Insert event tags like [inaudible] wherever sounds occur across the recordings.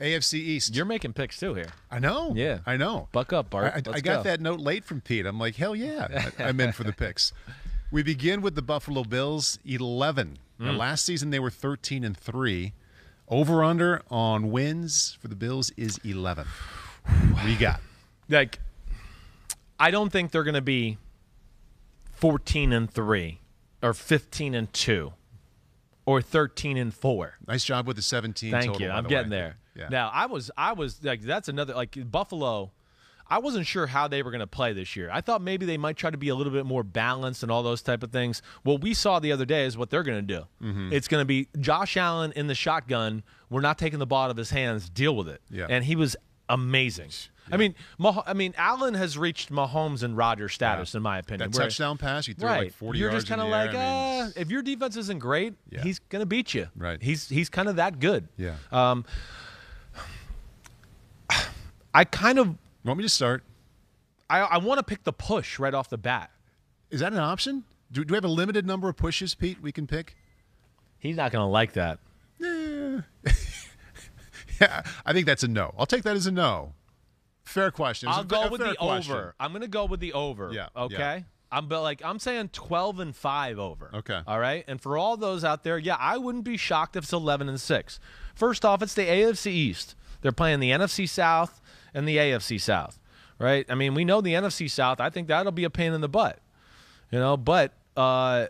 AFC East. You're making picks too here. I know. Yeah. I know. Buck up, Bart. I, I, I got go. that note late from Pete. I'm like, hell yeah, I, I'm in for the picks. We begin with the Buffalo Bills, 11. Now, Mm. last season they were 13 and three. Over under on wins for the Bills is 11. What do you got? Like, I don't think they're going to be 14 and three, or 15 and two, or 13 and four. Nice job with the 17. Thank total, you. I'm getting way. there. Yeah. Now I was I was like that's another like Buffalo. I wasn't sure how they were going to play this year. I thought maybe they might try to be a little bit more balanced and all those type of things. What we saw the other day is what they're going to do. Mm-hmm. It's going to be Josh Allen in the shotgun. We're not taking the ball out of his hands. Deal with it. Yeah. And he was amazing. I mean, Mah- I mean, Allen has reached Mahomes and Rodgers status in my opinion. That where- touchdown pass, you threw right. like 40 You're yards just kind of like, air. I mean, uh, if your defense isn't great, Yeah. he's going to beat you. Right. He's he's kind of that good. yeah. Um, I kind of Want me to start? I, I want to pick the push right off the bat. Is that an option? Do, do we have a limited number of pushes, Pete, we can pick? He's not going to like that. [laughs] Yeah, I think that's a no. I'll take that as a no. Fair question. It's I'll a- go a with the question. over. I'm going to go with the over. Yeah, Okay. yeah. I'm but like I'm saying 12 and 5 over. Okay. All right. And for all those out there, yeah, I wouldn't be shocked if it's 11 and 6. First off, it's the AFC East. They're playing the NFC South and the AFC South. Right? I mean, we know the NFC South. I think that'll be a pain in the butt. You know, but uh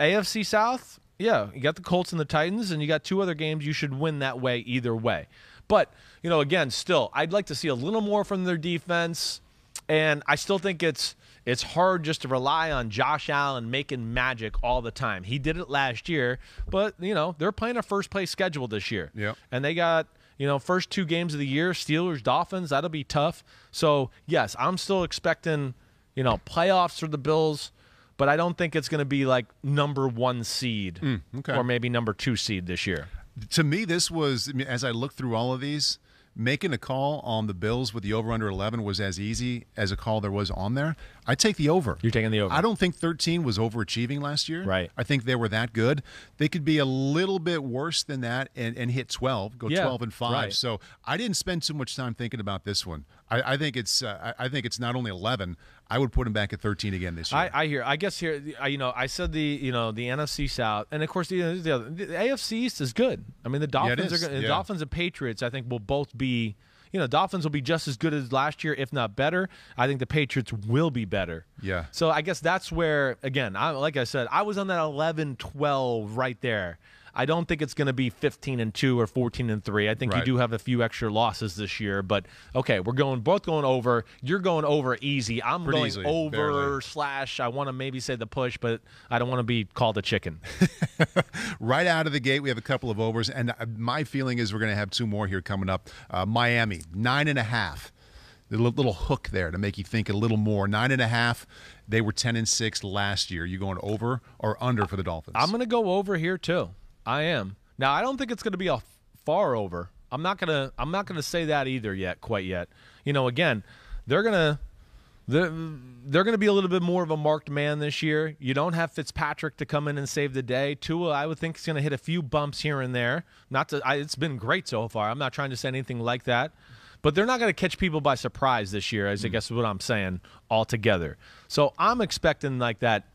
AFC South, yeah, you got the Colts and the Titans, and you got two other games you should win that way either way. But, you know, again, still, I'd like to see a little more from their defense. And I still think it's it's hard just to rely on Josh Allen making magic all the time. He did it last year, but you know, they're playing a first place schedule this year. Yep. And they got, you know, first two games of the year, Steelers, Dolphins, that'll be tough. So, yes, I'm still expecting, you know, playoffs for the Bills, but I don't think it's going to be like number 1 seed mm, okay. or maybe number 2 seed this year. To me, this was, as I looked through all of these, making a call on the Bills with the over under 11 was as easy as a call there was on there. I take the over. You're taking the over. I don't think 13 was overachieving last year. Right. I think they were that good. They could be a little bit worse than that and, and hit 12, go Yeah, 12 and 5. right. So I didn't spend too much time thinking about this one. I, I think it's uh, I think it's not only 11. I would put him back at 13 again this year. I, I hear. I guess here, I- you know, I said the, you know, the NFC South, and of course the, the, other, the AFC East is good. I mean, the Dolphins is, are gonna, the yeah. Dolphins and Patriots. I think will both be, you know, Dolphins will be just as good as last year, if not better. I think the Patriots will be better. Yeah. So I guess that's where, again, I, like I said, I was on that 11, 12 right there. I don't think it's going to be 15 and 2 or 14 and 3. I think you do have a few extra losses this year, but okay, we're going both going over. You're going over easy. I'm Pretty going easily, over barely. slash I want to maybe say the push, but I don't want to be called a chicken. [laughs] right out of the gate, we have a couple of overs, and uh, my feeling is we're going to have two more here coming up. Uh, Miami, nine and a half. The li- little hook there to make you think a little more. Nine and a half. They were ten and six last year. You going over or under for the Dolphins? I'm going to go over here too. I am. Now, I don't think it's going to be a far over. I'm not going to I'm not going to say that either yet, quite yet. You know, again, they're going to they're, they're going to be a little bit more of a marked man this year. You don't have Fitzpatrick to come in and save the day. Tua, I would think, is going to hit a few bumps here and there. Not to, I, it's been great so far. I'm not trying to say anything like that, but they're not going to catch people by surprise this year. As I mm. guess is what I'm saying altogether. So I'm expecting like that,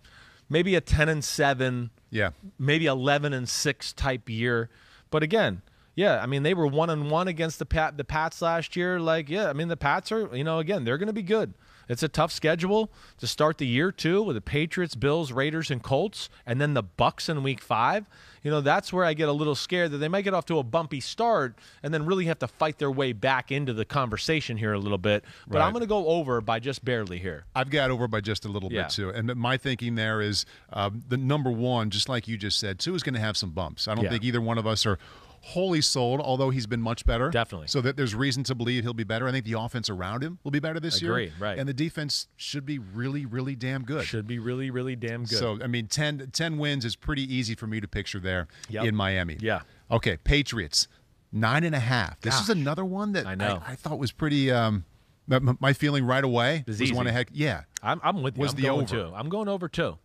maybe a 10 and seven yeah. maybe 11 and 6 type year. But again, yeah, I mean they were 1 and 1 against the Pat the Pats last year like yeah, I mean the Pats are, you know, again, they're going to be good. It's a tough schedule to start the year too with the Patriots, Bills, Raiders and Colts and then the Bucs in week 5. You know, that's where I get a little scared that they might get off to a bumpy start and then really have to fight their way back into the conversation here a little bit. But Right. I'm going to go over by just barely here. I've got over by just a little Yeah. bit too. And my thinking there is um, the number one, just like you just said, Tua is going to have some bumps. I don't Yeah. think either one of us are wholly sold, although he's been much better. Definitely. So that there's reason to believe he'll be better. I think the offense around him will be better this Agree, year. right. And the defense should be really, really damn good. Should be really really damn good. So, I mean, 10, 10 wins is pretty easy for me to picture there Yep. in Miami. Yeah. Okay, Patriots, nine and a half. This is another one that I know. I, thought was pretty. Um, my- feeling right away was one of heck. Yeah. I'm, I'm with you. Was I'm the going over. too. I'm going over too.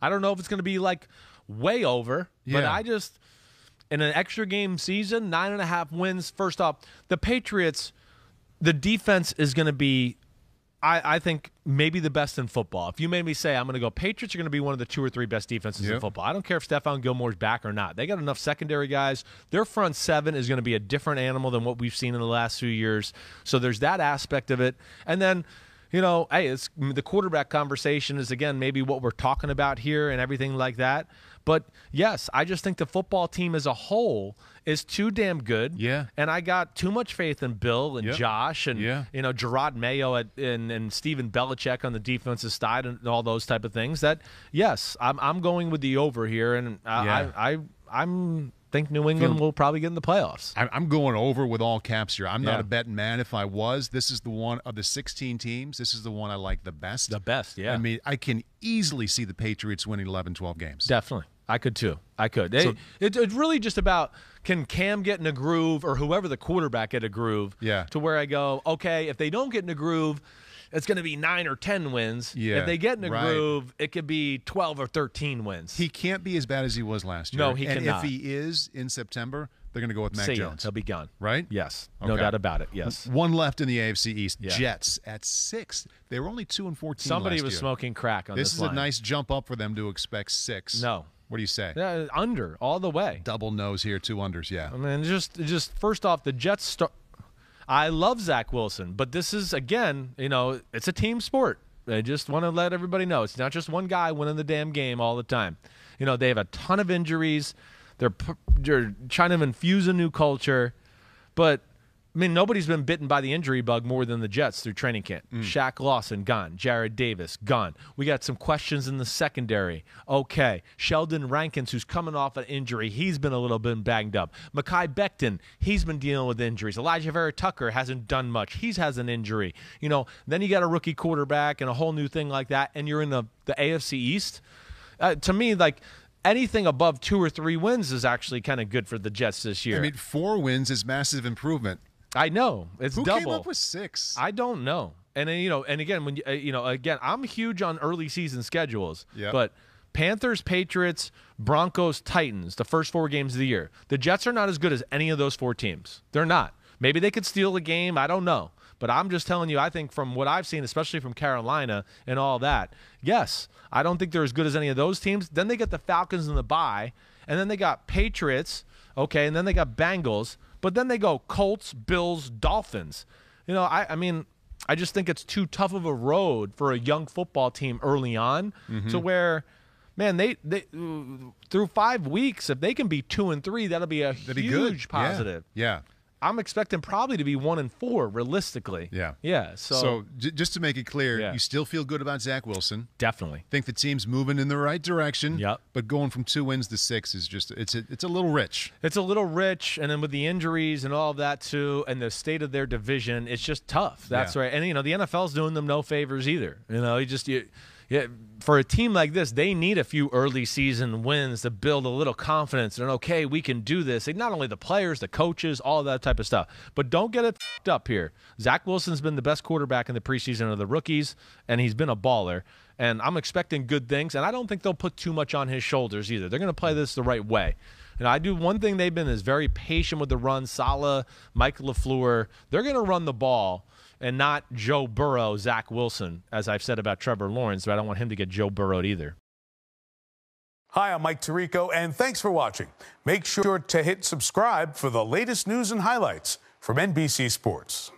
I don't know if it's going to be like way over, but I just in an extra game season, nine and a half wins. First off, the Patriots, the defense is going to be, I, I think, maybe the best in football. If you made me say I'm going to go, Patriots are going to be one of the two or three best defenses Yep. in football. I don't care if Stephon Gilmore's back or not. They got enough secondary guys. Their front seven is going to be a different animal than what we've seen in the last few years. So there's that aspect of it. And then you know, hey, it's the quarterback conversation is again maybe what we're talking about here and everything like that. But yes, I just think the football team as a whole is too damn good. Yeah. And I got too much faith in Bill and Yep. Josh and Yeah. you know Jerod Mayo at, and and Stephen Belichick on the defensive side and all those type of things. That yes, I'm I'm going with the over here, and I Yeah. I, I I'm think New England will probably get in the playoffs. I- I'm going over with all caps here. I'm not Yeah. a betting man. If I was, this is the one of the 16 teams. This is the one I like the best. The best, yeah. I mean, I can easily see the Patriots winning 11, 12 games. Definitely. I could too. I could. It- it- it's really just about can Cam get in a groove or whoever the quarterback get a groove Yeah. to where I go, okay, if they don't get in a groove, it's going to be nine or 10 wins. Yeah, If they get in a right. groove, it could be 12 or 13 wins. He can't be as bad as he was last year. No, he and cannot. if he is in September, they're going to go with Mac See. Jones. He'll be gone. Right? Yes. No doubt about it. Yes. One left in the AFC East. Yeah. Jets at six. They were only two and fourteen. Somebody was year. smoking crack on this, This is line. a nice jump up for them to expect six. No. What do you say? Yeah, under all the way. Double nose here, two unders. Yeah. I mean, just just first off, the Jets. Start, I love Zach Wilson, but this is again, you know, it's a team sport. I just want to let everybody know it's not just one guy winning the damn game all the time. You know, they have a ton of injuries. They're they're trying to infuse a new culture, but I mean, nobody's been bitten by the injury bug more than the Jets through training camp. Shaq Lawson gone, Jarrad Davis gone. We got some questions in the secondary. Okay, Sheldon Rankins, who's coming off an injury, he's been a little bit banged up. Mekhi Becton, he's been dealing with injuries. Alijah Vera Tucker hasn't done much. He's has an injury. You know, then you got a rookie quarterback and a whole new thing like that, and you're in the the AFC East. Uh, to me, like anything above two or three wins is actually kind of good for the Jets this year. I mean, four wins is massive improvement. I know it's Who double. came up with six? I don't know. And then, you know, and again, when you, uh, you know, again, I'm huge on early season schedules. Yeah. But Panthers, Patriots, Broncos, Titans, the first four games of the year. The Jets are not as good as any of those four teams. They're not. Maybe they could steal a game. I don't know. But I'm just telling you, I think from what I've seen, especially from Carolina and all that, yes, I don't think they're as good as any of those teams. Then they get the Falcons in the bye, and then they got Patriots, okay, and then they got Bengals, but then they go Colts, Bills, Dolphins. You know, I, I mean, I just think it's too tough of a road for a young football team early on to mm-hmm. where, man, they they through five weeks, if they can be two and three, that'll be a That'd be huge. Yeah. positive. Yeah. I'm expecting probably to be one and four realistically. Yeah. Yeah. So, So, j- just to make it clear, Yeah. you still feel good about Zach Wilson. definitely. Think the team's moving in the right direction. Yep. But going from two wins to six is just it's a, it's a little rich. It's a little rich, and then with the injuries and all of that too, and the state of their division, it's just tough. That's Yeah. right. And you know, the NFL's doing them no favors either. You know, you just you, yeah, for a team like this, they need a few early season wins to build a little confidence and okay, we can do this. Like, not only the players, the coaches, all that type of stuff. But don't get it up here. Zach Wilson's been the best quarterback in the preseason of the rookies, and he's been a baller. And I'm expecting good things, and I don't think they'll put too much on his shoulders either. They're going to play this the right way. And I do one thing they've been is very patient with the run. Salah, Mike LaFleur, they're going to run the ball and not Joe Burrow, Zach Wilson, as I've said about Trevor Lawrence, but I don't want him to get Joe Burrowed either. Hi, I'm Mike Tirico, and thanks for watching. Make sure to hit subscribe for the latest news and highlights from NBC Sports.